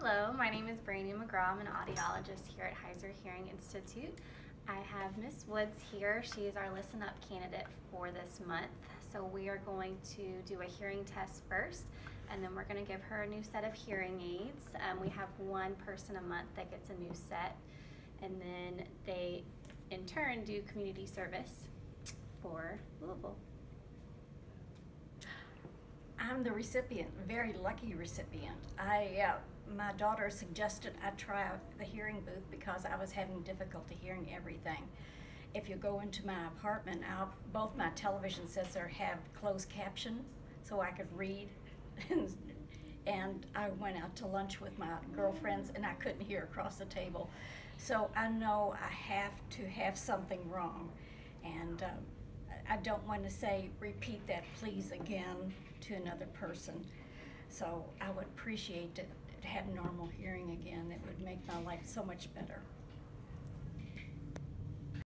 Hello, my name is Brandy McGraw. I'm an audiologist here at Heuser Hearing Institute. I have Miss Woods here. She is our Listen Up candidate for this month. So we are going to do a hearing test first, and then we're going to give her a new set of hearing aids. Um, we have one person a month that gets a new set, and then they, in turn, do community service for Louisville. I'm the recipient, very lucky recipient. I, uh, my daughter suggested I try the hearing booth because I was having difficulty hearing everything. If you go into my apartment, I'll, both my television sets there have closed caption so I could read. and I went out to lunch with my girlfriends and I couldn't hear across the table. So I know I have to have something wrong. And um, I don't want to say, repeat that please again to another person. So I would appreciate to have normal hearing again. It would make my life so much better.